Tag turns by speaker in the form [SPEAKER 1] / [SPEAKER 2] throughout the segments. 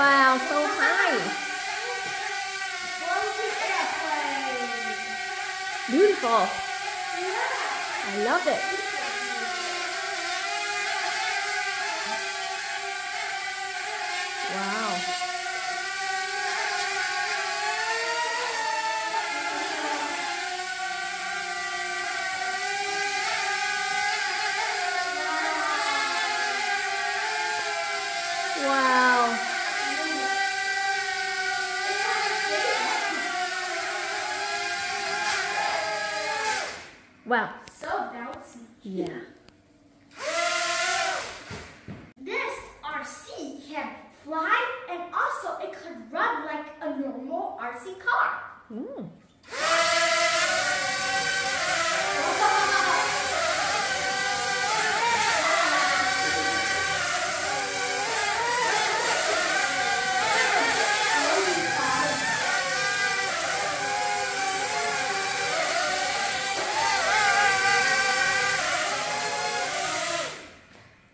[SPEAKER 1] Wow, so high. Beautiful. I love it. Wow. Wow. Wow.
[SPEAKER 2] So bouncy.
[SPEAKER 1] Yeah.
[SPEAKER 2] This RC can fly and also it could run like a normal RC car.
[SPEAKER 1] Mm.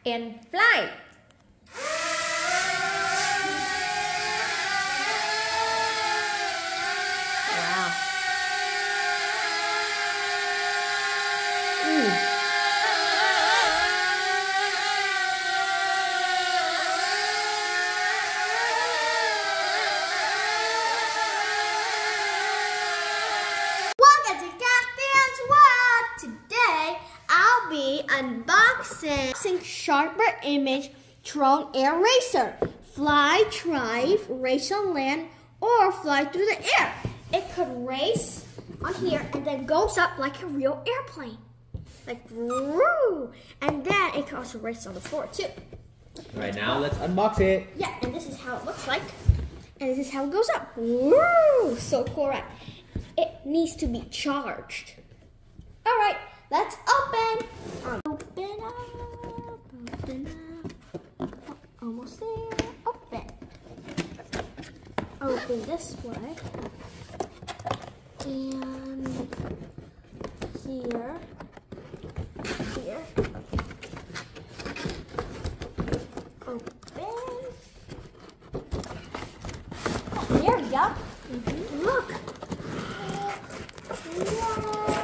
[SPEAKER 1] And fly.
[SPEAKER 2] Be unboxing Sharper Image Drone Air Racer. Fly, drive, race on land, or fly through the air. It could race on here and then goes up like a real airplane. Like, woo! And then it can also race on the floor too.
[SPEAKER 3] Right now, let's unbox it.
[SPEAKER 2] Yeah, and this is how it looks like. And this is how it goes up. Woo! So cool, right? It needs to be charged. All right, let's open. Open up, open up. Almost there. Open. Open this way. And here. Here. Open. There we go. Look. Whoa.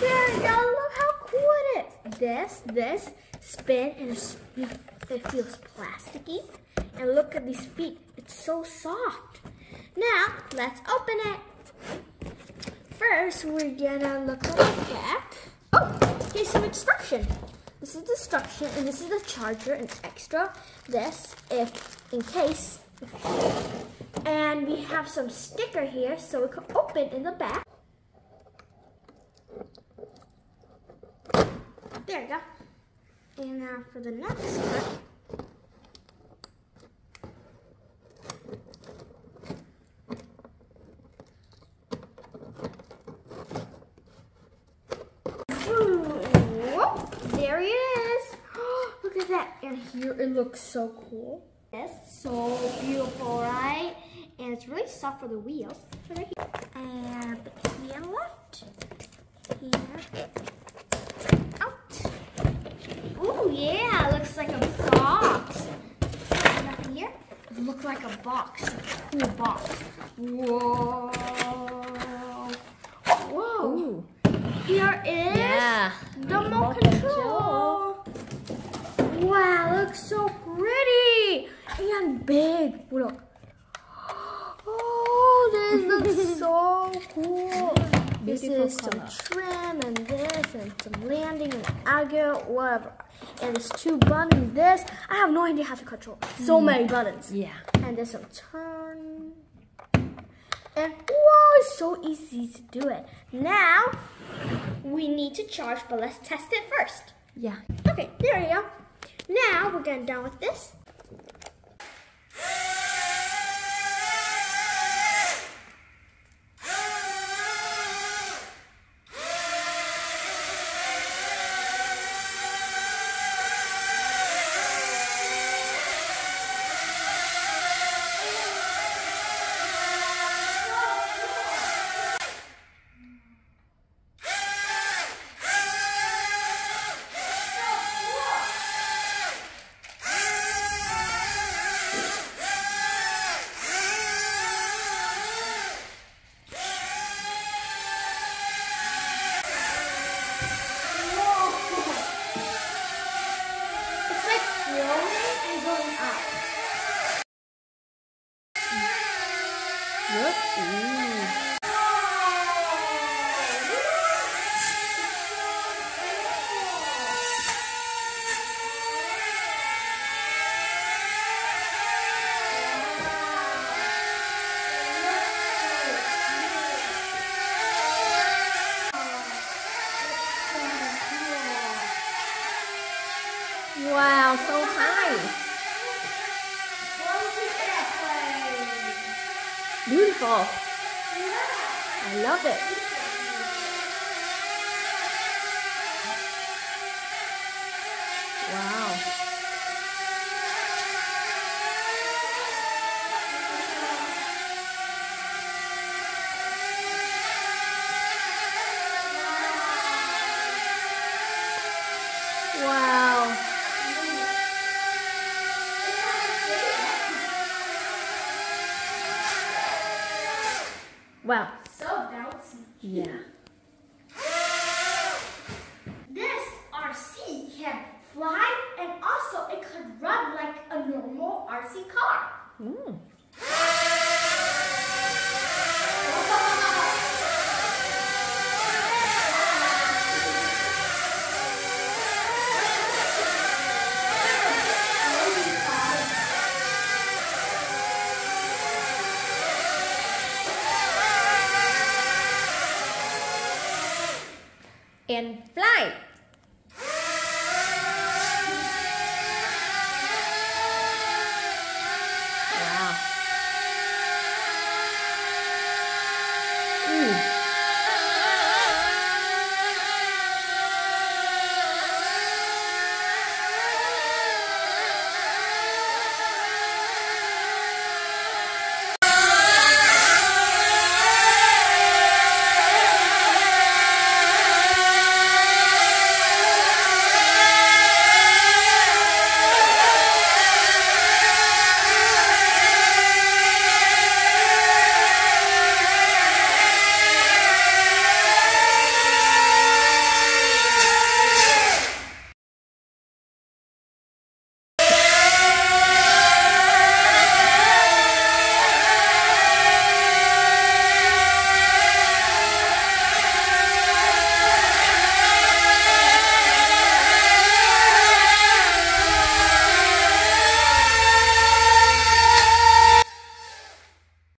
[SPEAKER 2] There we go. Look how cool it is. This, this, spin, and it feels plasticky. And look at these feet. It's so soft. Now, let's open it. First, we're gonna look at the back. Oh, here's some instruction. This is the instruction, and this is the charger and extra. This, if in case. And we have some sticker here, so it can open in the back. There you go. And now for the next part. There he is. Look at that. And here it looks so cool. It's so beautiful, right? And it's really soft for the wheels. Right here. And on left. Here. Ooh, yeah. Looks like a box. Nothing here. It looks like a box. A cool box. Whoa. Whoa.
[SPEAKER 1] Ooh.
[SPEAKER 2] Here is
[SPEAKER 1] Yeah.
[SPEAKER 2] the remote control. Wow, looks so pretty and big. Look. Oh, this looks so cool. This is some trim and this and some landing and agate, whatever. And there's two buttons. This I have no idea how to control. So mm. many buttons.
[SPEAKER 1] Yeah.
[SPEAKER 2] And there's some turn. And whoa, it's so easy to do it. Now we need to charge, but let's test it first.
[SPEAKER 1] Yeah.
[SPEAKER 2] Okay, there we go. Now we're getting done with this.
[SPEAKER 1] nước. Beautiful. I love it. Wow. Wow. Wow.
[SPEAKER 2] So bouncy.
[SPEAKER 1] Yeah.
[SPEAKER 2] This RC can fly and also it could run like a normal RC car.
[SPEAKER 1] Mm. And fly.